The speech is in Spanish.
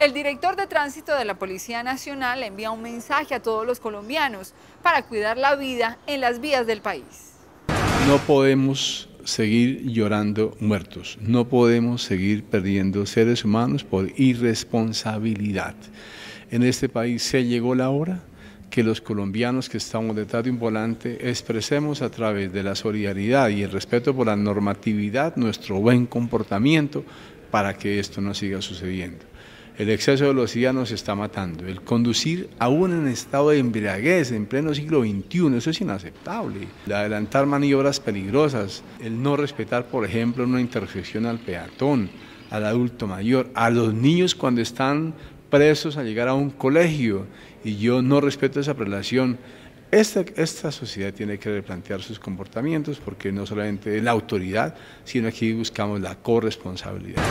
El director de tránsito de la Policía Nacional envía un mensaje a todos los colombianos para cuidar la vida en las vías del país. No podemos seguir llorando muertos, no podemos seguir perdiendo seres humanos por irresponsabilidad. En este país se llegó la hora que los colombianos que estamos detrás de un volante expresemos a través de la solidaridad y el respeto por la normatividad nuestro buen comportamiento para que esto no siga sucediendo. El exceso de velocidad nos está matando. El conducir aún en estado de embriaguez en pleno siglo XXI, eso es inaceptable. El adelantar maniobras peligrosas, el no respetar, por ejemplo, una intersección al peatón, al adulto mayor, a los niños cuando están presos a llegar a un colegio y yo no respeto esa relación. Esta, esta sociedad tiene que replantear sus comportamientos porque no solamente es la autoridad, sino aquí buscamos la corresponsabilidad.